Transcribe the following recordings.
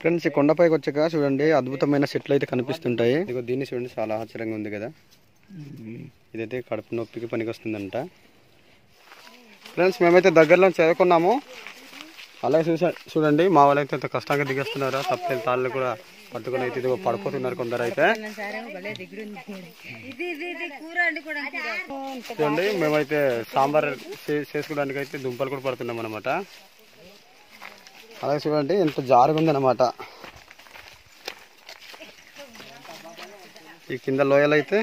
Friends ఈ కొండపైకి వచ్చాక చూడండి అద్భుతమైన చెట్లు అయితే కనిపిస్తుంటాయి. ఇదిగో దీన్ని చూడండి చాలా ఆశ్చర్యంగా ఉంది కదా. ఇదైతే కడుపు నొప్పికి పనికొస్తుందంట. ఫ్రెండ్స్ మేమైతే దగ్గరలో చదువుకున్నాము అలాగే చూసా చూడండి మా వాళ్ళు అయితే కష్టంగా దిగేస్తున్నారు తప్పలేదు తాళ్ళు కూడా పట్టుకుని అయితే ఇదిగో పడిపోతున్నారు కొందరు అయితే. చూడండి మేమైతే సాంబార్ చేసుకోవడానికి అయితే దుంపలు కూడా పడుతున్నాం అనమాట అలాగే చూడండి ఎంత జారుగా ఉందన్నమాట. ఈ కింద లోయలు అయితే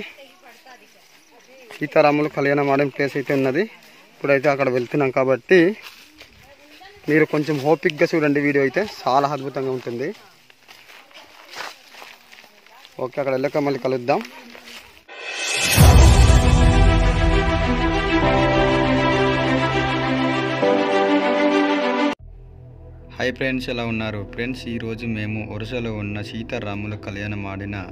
సీతారాములు కళ్యాణం ఆడే ప్లేస్ అయితే ఉన్నది. ఇప్పుడైతే అక్కడ వెళ్తున్నాం కాబట్టి మీరు కొంచెం హోపిక్గా చూడండి వీడియో అయితే. చాలా అద్భుతంగా ఉంటుంది. ఓకే అక్కడ వెళ్ళాక మళ్ళీ కలుద్దాం. హై ఫ్రెండ్స్ ఎలా ఉన్నారు? ఫ్రెండ్స్ ఈరోజు మేము వరుసలో ఉన్న సీతారాముల కళ్యాణం ఆడిన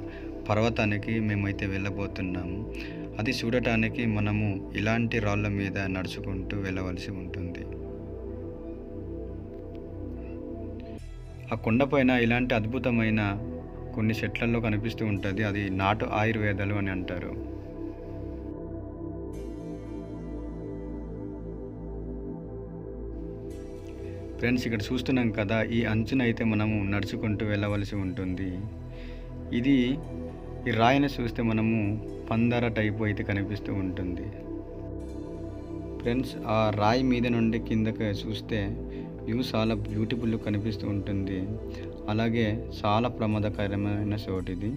పర్వతానికి మేమైతే వెళ్ళబోతున్నాము అది చూడటానికి మనము ఇలాంటి రాళ్ళ మీద నడుచుకుంటూ వెళ్ళవలసి ఉంటుంది. ఆ కొండపైన ఇలాంటి అద్భుతమైన కొన్ని చెట్లలో కనిపిస్తూ ఉంటుంది. అది నాటు ఆయుర్వేదాలు అని అంటారు. ఫ్రెండ్స్ ఇక్కడ చూస్తున్నాం కదా ఈ అంచున అయితే మనము నడుచుకుంటూ వెళ్ళవలసి ఉంటుంది. ఇది ఈ రాయిని చూస్తే మనము పందర టైపు అయితే కనిపిస్తూ ఉంటుంది. ఫ్రెండ్స్ ఆ రాయి మీద నుండి కిందకి చూస్తే వ్యూ చాలా బ్యూటిఫుల్ కనిపిస్తూ ఉంటుంది. అలాగే చాలా ప్రమాదకరమైన చోటు ఇది.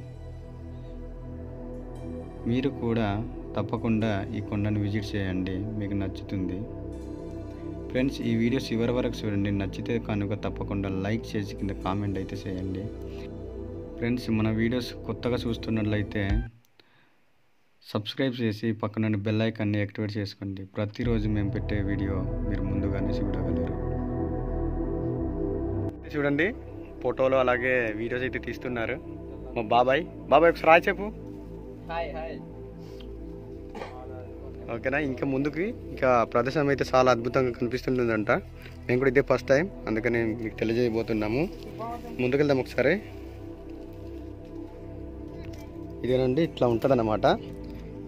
మీరు కూడా తప్పకుండా ఈ కొండను విజిట్ చేయండి. మీకు నచ్చుతుంది. ఫ్రెండ్స్ ఈ వీడియో చివరి వరకు చూడండి. నచ్చితే కనుక తప్పకుండా లైక్ చేసి కింద కామెంట్ అయితే చేయండి. ఫ్రెండ్స్ మన వీడియోస్ కొత్తగా చూస్తున్నట్లయితే సబ్స్క్రైబ్ చేసి పక్కన బెల్ ఐకాన్ని యాక్టివేట్ చేసుకోండి. ప్రతిరోజు మేము పెట్టే వీడియో మీరు ముందుగానే చూడగలరు. చూడండి ఫోటోలు అలాగే వీడియోస్ అయితే తీస్తున్నారు. మా బాబాయ్ బాబాయ్ ఒకసారి రాయి చెప్పు. Hi hi. ఓకేనా? ఇంకా ముందుకి ఇంకా ప్రదేశం అయితే చాలా అద్భుతంగా కనిపిస్తుంటుందంట మేము కూడా ఇదే ఫస్ట్ టైం అందుకని మీకు తెలియజేయబోతున్నాము. ముందుకెళ్దాం ఒకసారి. ఇదేనండి ఇట్లా ఉంటుందన్నమాట.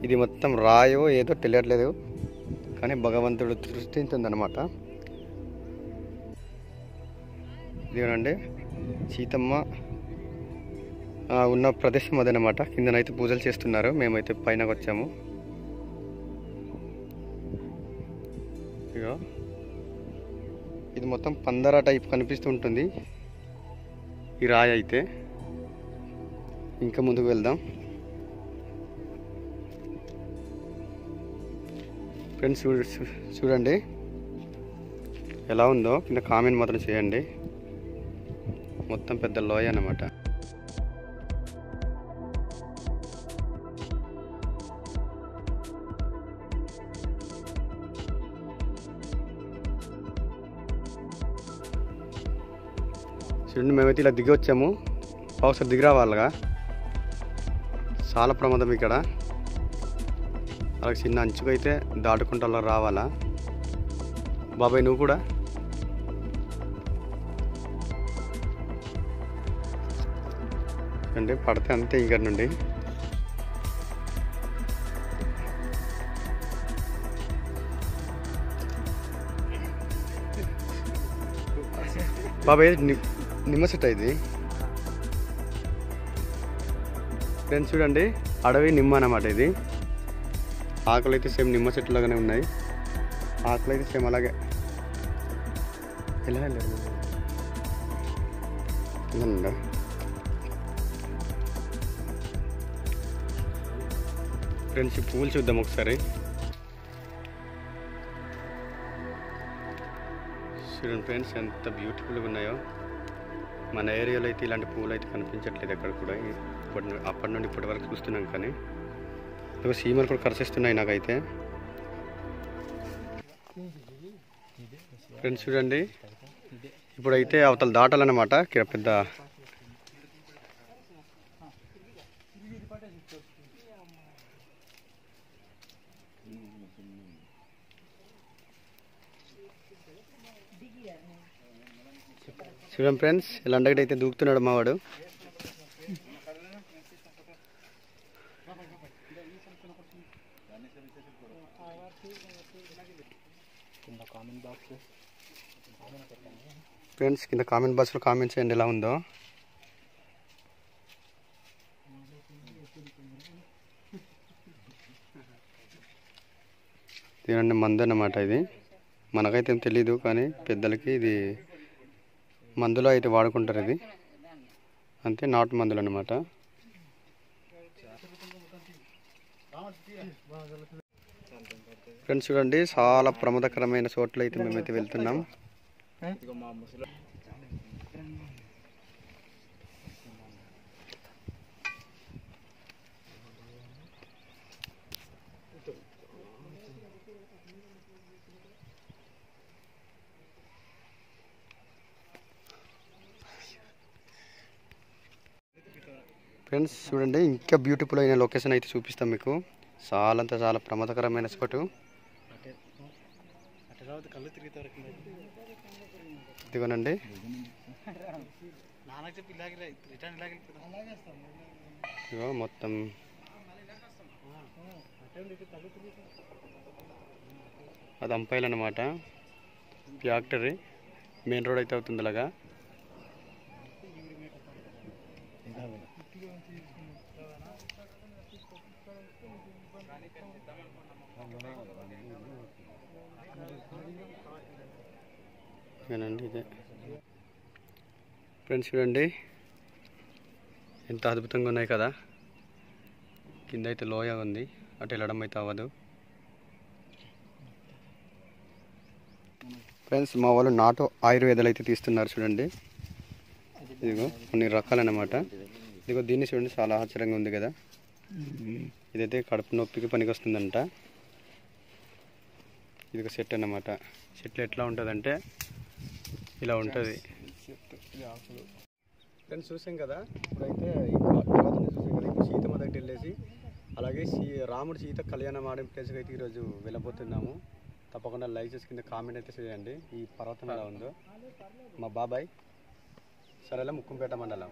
ఇది మొత్తం రాయో ఏదో తెలియట్లేదు కానీ భగవంతుడు సృష్టించిందనమాట ఇదేనండి సీతమ్మ ఉన్న ప్రదేశం అదనమాట కిందనైతే పూజలు చేస్తున్నారు మేమైతే పైన వచ్చాము ఇది మొత్తం పందర టైప్ కనిపిస్తూ ఉంటుంది. ఈ రాయి అయితే. ఇంకా ముందుకు వెళ్దాం. ఫ్రెండ్స్ చూ- చూడండి. ఎలా ఉందో కింద కామెంట్ మాత్రం చేయండి. మొత్తం పెద్ద లోయ అన్నమాట. చూడండి మేమైతే ఇలా దిగి వచ్చాము ఒకసారి దిగి రావాలిగా. చాలా ప్రమాదం ఇక్కడ. అలాగే చిన్న అంచుకైతే అయితే అలా రావాలా. బాబాయ్ నువ్వు కూడా? అంటే పడితే అంతే ఇక్కడ నుండి. బాబాయ్ నిమ్మ చెట్టు ఇది ఫ్రెండ్స్ చూడండి అడవి నిమ్మ అన్నమాట ఇది. ఆకులు అయితే సేమ్ నిమ్మ చెట్టు లాగానే ఉన్నాయి. ఆకులు అయితే సేమ్ అలాగే. ఎలా వెళ్ళారు ఫ్రెండ్స్ పూలు పువ్వులు చూద్దాం ఒకసారి. చూడండి ఫ్రెండ్స్ ఎంత బ్యూటిఫుల్గా ఉన్నాయో. మన ఏరియాలో అయితే ఇలాంటి పువ్వులు అయితే కనిపించట్లేదు ఎక్కడ కూడా. ఇప్పటి నుండి అప్పటి నుండి ఇప్పటి వరకు చూస్తున్నాం కానీ ఇక సీమలు కూడా కరిచేస్తున్నాయి నాకైతే. ఫ్రెండ్స్ చూడండి ఇప్పుడైతే అవతల దాటాలన్నమాట ఇక్కడ పెద్ద చూడండి ఫ్రెండ్స్ ఇలాంటి అయితే దూకుతున్నాడు మావాడు ఫ్రెండ్స్ కింద కామెంట్ బాక్స్లో కామెంట్ చేయండి ఎలా ఉందో. తినండి మందు అన్నమాట ఇది. మనకైతే ఏం తెలీదు కానీ పెద్దలకి ఇది మందులో అయితే వాడుకుంటారు ఇది అంతే నాటు మందులు అన్నమాట. ఫ్రెండ్స్ చూడండి చాలా ప్రమాదకరమైన చోట్ల అయితే మేమైతే వెళ్తున్నాం ఇక మా ముసలి ఫ్రెండ్స్ చూడండి ఇంకా బ్యూటిఫుల్ అయిన లొకేషన్ అయితే చూపిస్తాం మీకు. చాలా చాలా ప్రమాదకరమైన స్పాట్ ఇదిగోనండి. ఇదిగో మొత్తం. అది అంపైల్ అనమాట ఫ్యాక్టరీ మెయిన్ రోడ్ అయితే అవుతుంది అలాగా ఇదేనండి ఇదే. ఫ్రెండ్స్ చూడండి ఎంత అద్భుతంగా ఉన్నాయి కదా. కింద అయితే లోయ ఉంది అటు వెళ్ళడం అయితే అవ్వదు. ఫ్రెండ్స్ మా వాళ్ళు నాటు ఆయుర్వేదాలు అయితే తీస్తున్నారు చూడండి. ఇదిగో కొన్ని రకాలన్నమాట. ఇదిగో దీన్ని చూడండి చాలా ఆశ్చర్యంగా ఉంది కదా. ఇదైతే కడుపు నొప్పికి పనికొస్తుందంట. ఇది ఒక సెట్ అన్నమాట. సెట్లు ఎట్లా ఉంటుందంటే ఇలా ఉంటుంది. ఫ్రెండ్స్ చూసాం కదా? ఇప్పుడైతే చూసాం కదా? ఇప్పుడు సీతమ్మ వెళ్ళేసి అలాగే సీ రాముడు సీత కళ్యాణం ఆడే ప్లేస్కి అయితే ఈరోజు వెళ్ళబోతున్నాము. తప్పకుండా లైక్ చేసి కింద కామెంట్ అయితే చేయండి. ఈ పర్వతం ఎలా ఉందో? మా బాబాయ్. సరేలా ముక్కుంపేట మండలం.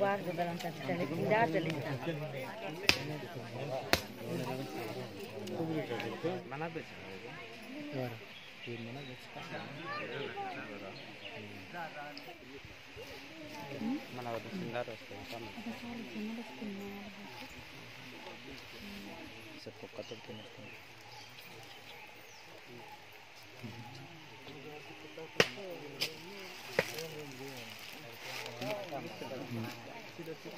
guardo dalam satu delle indagini all'interno. Mana la Mana sindaro sta in fama. Se può cattolo. Thank you. ですよ。